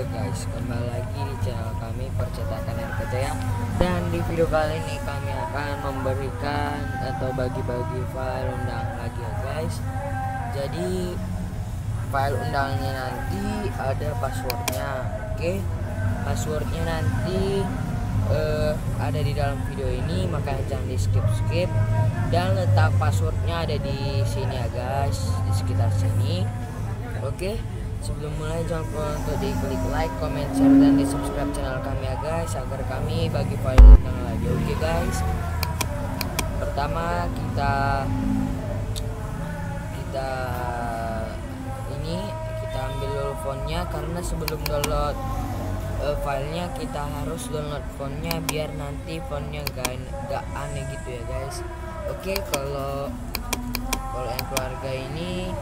Halo guys, kembali lagi di channel kami percetakan RPT ya. Dan di video kali ini kami akan memberikan atau bagi-bagi file undang lagi ya guys. Jadi file undangnya nanti ada passwordnya Oke? Passwordnya nanti eh, ada di dalam video ini makanya jangan di skip skip. Dan letak passwordnya ada di sini ya guys di sekitar sini oke sebelum mulai jangan lupa untuk di klik like comment share dan di subscribe channel kami ya guys agar kami bagi file undang lagi. Oke guys. Pertama kita kita ini kita ambil dulu fontnya karena sebelum download uh, filenya kita harus download fontnya biar nanti fontnya gak, gak aneh gitu ya guys. Oke kalau kalau yang keluarga ini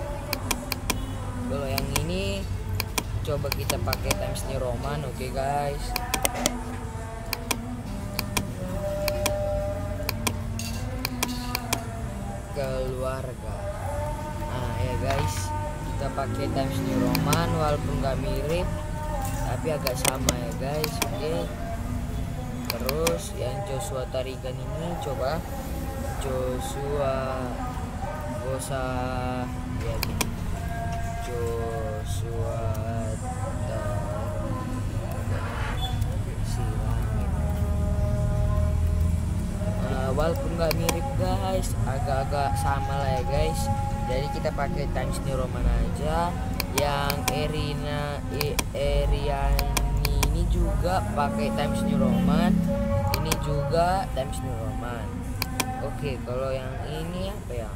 kalau yang ini coba kita pakai Times New Roman oke guys. Keluarga. Nah ya guys. Kita pakai Times New Roman walaupun gak mirip tapi agak sama ya guys. Oke. Terus yang Joshua tarikan ini coba. Joshua Gosa. Ya gini Joshua walaupun nggak mirip guys agak-agak sama lah ya guys. Jadi kita pakai Times New Roman aja. Yang Erina Eriani ini juga pakai Times New Roman. Ini juga Times New Roman. Oke kalau yang ini apa ya?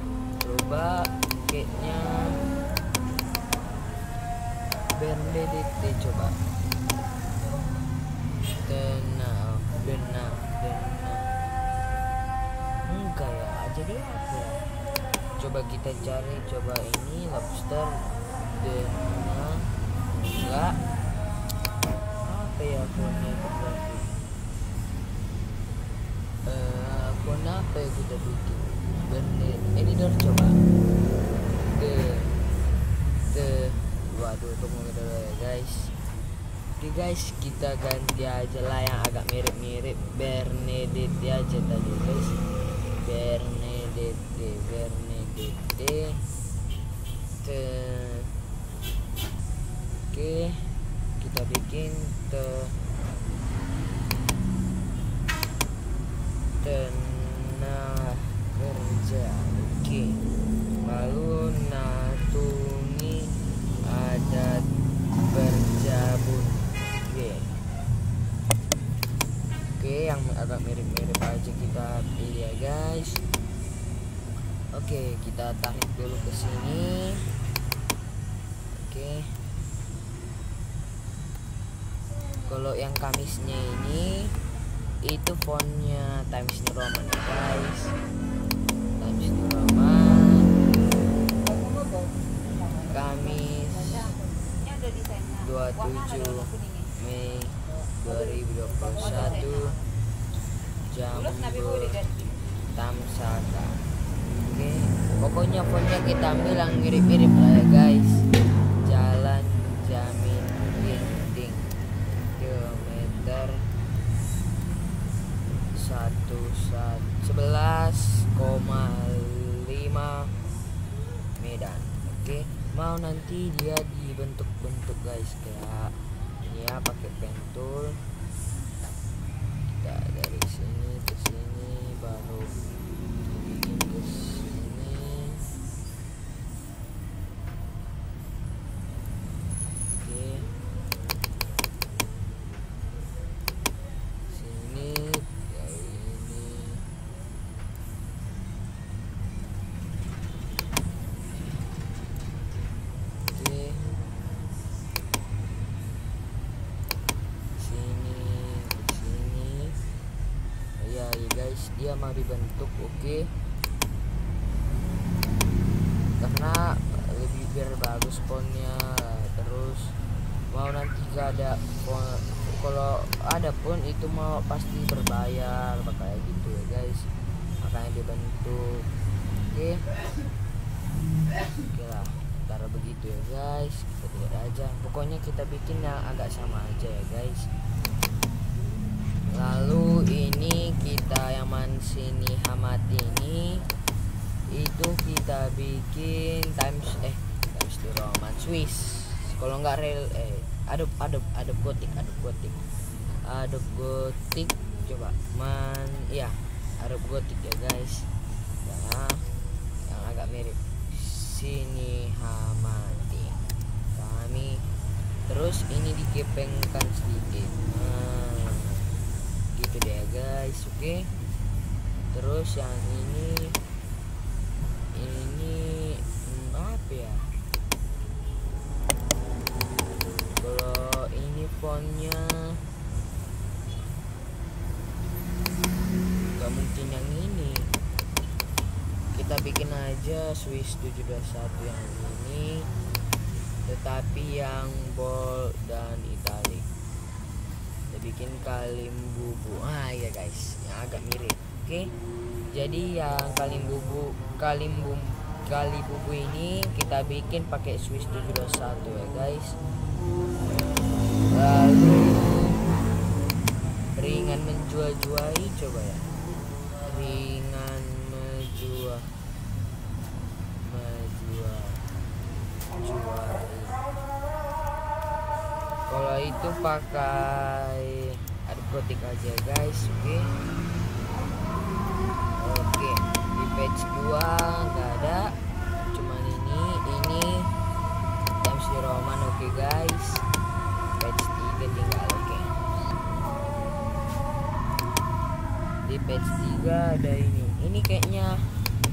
Hmm, coba kayaknya Bernadette coba. Tenang benang benang enggak ya jadi apa ya. Coba kita cari coba ini lobster dengan enggak. Apa ya punya berarti? Eh akun apa ya kita bikin. Bernet editor coba ke ke waduh tunggu dulu ya guys. Oke guys kita ganti aja lah yang agak mirip-mirip. Bernadette aja tadi guys. Bernadette ke oke. Kita bikin ke agak mirip-mirip aja kita pilih ya guys. Oke kita tarik dulu ke sini. Oke. Kalau yang kamisnya ini itu fontnya Times New Roman ya guys. Times New Roman. Kamis 27 Mei 2021 jam Tamsaka oke pokoknya fontnya kita ambil yang mirip-mirip lah ya guys. Jalan jamin ginting kilometer satu sebelas koma lima Medan. Oke mau nanti dia dibentuk-bentuk guys kayak ini ya pakai pentul kita dari sini ke sini baru bikin ke mau dibentuk oke. Karena lebih biar bagus fontnya terus mau nanti gak ada kalau ada pun itu mau pasti berbayar kayak gitu ya guys. Makanya dibentuk oke. Oke lah taruh begitu ya guys. Kita lihat aja. Pokoknya kita bikin yang agak sama aja ya guys lalu ini kita yang man sini hamat ini itu kita bikin times eh times di Roman Swiss. Kalau nggak real eh aduk aduk aduk gotik aduk gotik. Aduk gotik coba. Man ya aduk gotik ya guys. Nah yang agak mirip. Sini hamati. Kami terus ini dikepengkan sedikit. Nah, gitu deh guys. Oke. Okay? terus yang ini ini hmm, apa ya? Kalau ini fontnya gak mungkin yang ini. Kita bikin aja Swiss 721 yang ini tetapi yang bold dan bikin kalim bubu. Ah ya guys. Yang agak mirip. Oke. Okay? jadi yang kalim bubu kalim bum kali bubu ini kita bikin pakai Swiss 721 ya guys. Lalu ringan menjual-juai coba ya. Ringan menjual menjual jual kalau itu pakai gotik aja guys oke okay? oke di page 2 nggak ada cuman ini ini di roman oke okay, guys page 3 tinggal oke okay. di page 3 ada ini ini kayaknya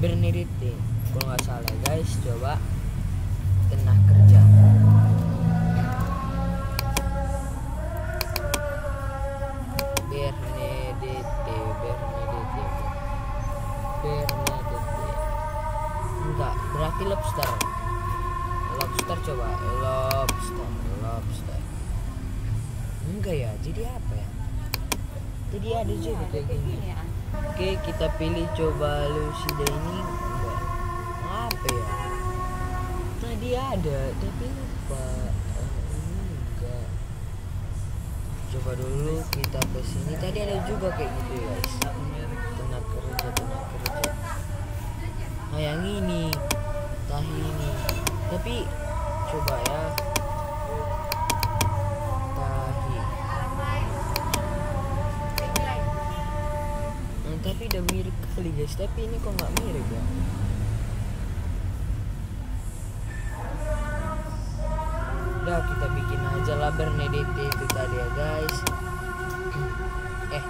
Bernadette kalau nggak salah guys coba ya? Jadi apa ya? Jadi ada juga kayak gini. oke kita pilih coba Lucida ini. Enggak. Apa ya? Tadi ada tapi lupa. Enggak. Coba dulu kita ke sini. Tadi ada juga kayak gitu ya tenaga kerja tenaga kerja. Nah yang ini. Tahi ini. Tapi coba ya guys tapi ini kok nggak mirip ya? Udah kita bikin aja lah Bernadette itu tadi ya guys. Eh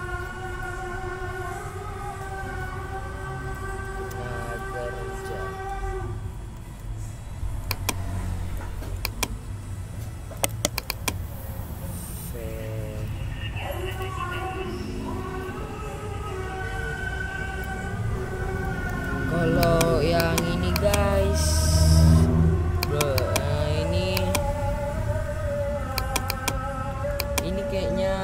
kalau yang ini guys. Bro eh, ini. Ini kayaknya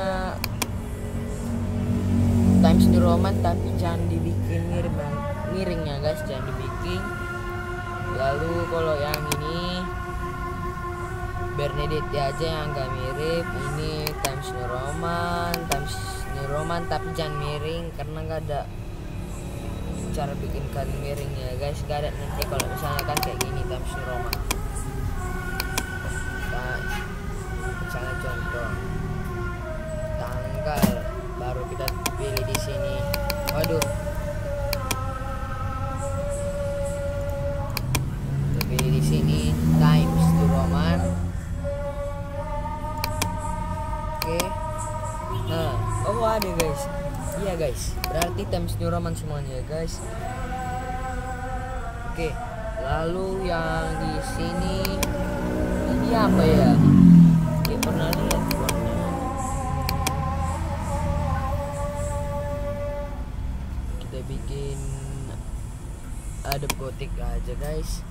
Times New Roman tapi jangan dibikin miring miring ya guys. Jangan dibikin. Lalu kalau yang ini Bernadette aja yang agak mirip. Ini Times New Roman Times New Roman tapi jangan miring karena nggak ada cara bikin miringnya guys. Gak nanti kalau misalnya kan kayak gini New Roman nah, misalnya contoh tanggal baru kita pilih di sini. Waduh. Kita pilih di sini Times New Roman. Oke nah oh ada guys? Iya guys. Berarti Times New Roman semuanya ya guys. Oke lalu yang di sini ini apa ya? Kayak pernah lihat kita bikin ada gotik aja guys.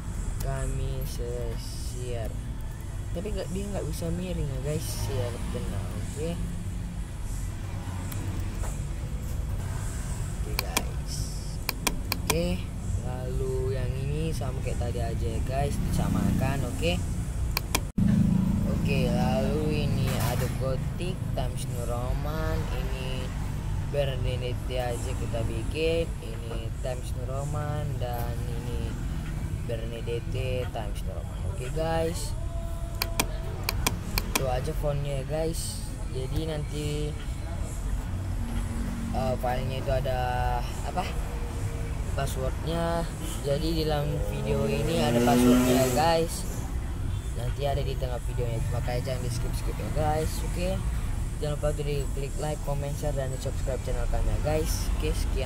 Kami share tapi nggak dia nggak bisa miring ya guys. Share benar oke oke oke? Lalu yang ini sama kayak tadi aja ya guys. Disamakan oke? Okay? oke okay, lalu ini ada gotik times new roman. Ini Bernadette aja kita bikin. Ini times new roman dan ini Bernadette times new roman. Oke okay, guys. Itu aja fontnya ya guys. Jadi nanti uh, filenya itu ada apa passwordnya. Jadi di dalam video ini ada passwordnya guys. Nanti ada di tengah videonya makanya jangan di skip skip ya guys. Oke. Okay? jangan lupa di klik like comment share dan subscribe channel kami ya guys. Oke okay, sekian